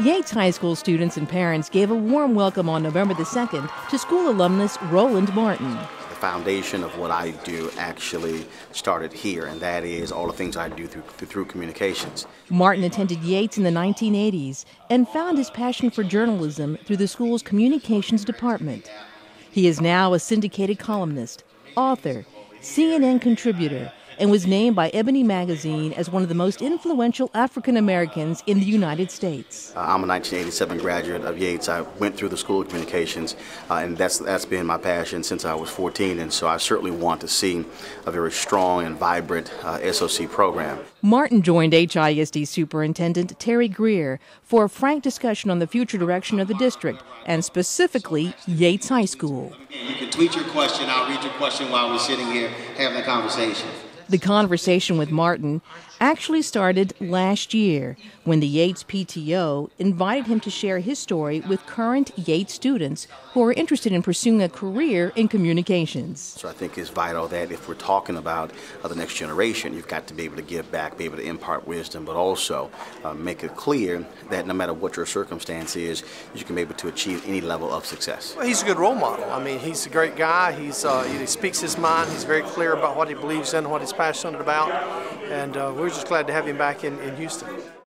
Yates High School students and parents gave a warm welcome on November the 2nd to school alumnus Roland Martin. The foundation of what I do actually started here, and that is all the things I do through, through communications. Martin attended Yates in the 1980s and found his passion for journalism through the school's communications department. He is now a syndicated columnist, author, CNN contributor, and was named by Ebony Magazine as one of the most influential African Americans in the United States. I'm a 1987 graduate of Yates. I went through the School of Communications, uh, and that's that's been my passion since I was 14. And so I certainly want to see a very strong and vibrant uh, SOC program. Martin joined HISD Superintendent Terry Grier for a frank discussion on the future direction of the district and specifically Yates High School. You can tweet your question. I'll read your question while we're sitting here having a conversation. The conversation with Martin actually started last year when the Yates PTO invited him to share his story with current Yates students who are interested in pursuing a career in communications. So I think it's vital that if we're talking about uh, the next generation, you've got to be able to give back, be able to impart wisdom, but also uh, make it clear that no matter what your circumstance is, you can be able to achieve any level of success. Well, he's a good role model. I mean, he's a great guy. He's uh, he speaks his mind. He's very clear about what he believes in, what he's passionate about, and uh, we're just glad to have him back in, in Houston.